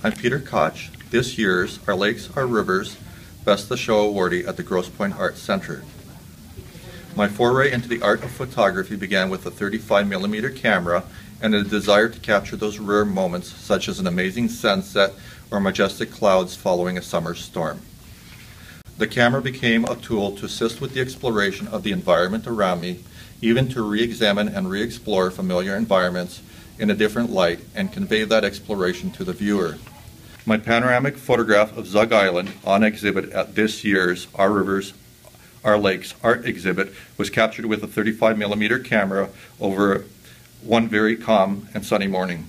I'm Peter Koch, this year's Our Lakes, Our Rivers Best of the Show awardee at the Grosse Pointe Arts Center. My foray into the art of photography began with a 35mm camera and a desire to capture those rare moments such as an amazing sunset or majestic clouds following a summer storm. The camera became a tool to assist with the exploration of the environment around me, even to re-examine and re-explore familiar environments in a different light and convey that exploration to the viewer. My panoramic photograph of Zug Island on exhibit at this year's Our Rivers, Our Lakes art exhibit was captured with a 35 millimeter camera over one very calm and sunny morning.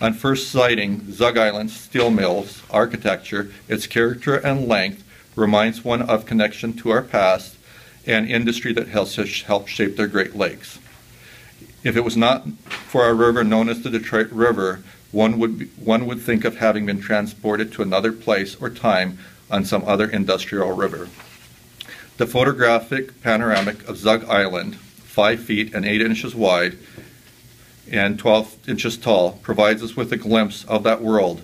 On first sighting, Zug Island's steel mills architecture, its character and length reminds one of connection to our past and industry that helps help shape their Great Lakes. If it was not for a river known as the Detroit River, one would, be, one would think of having been transported to another place or time on some other industrial river. The photographic panoramic of Zug Island, 5 feet and 8 inches wide and 12 inches tall, provides us with a glimpse of that world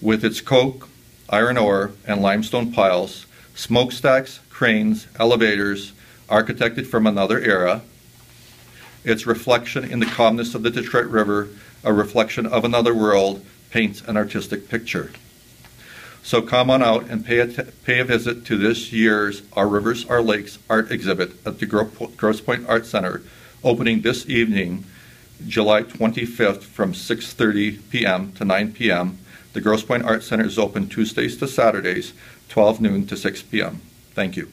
with its coke, iron ore, and limestone piles, smokestacks, cranes, elevators, architected from another era, its reflection in the calmness of the Detroit River, a reflection of another world, paints an artistic picture. So come on out and pay a, pay a visit to this year's Our Rivers, Our Lakes art exhibit at the Grosse Pointe Art Center, opening this evening, July 25th from 6.30 p.m. to 9 p.m. The Grosse Pointe Art Center is open Tuesdays to Saturdays, 12 noon to 6 p.m. Thank you.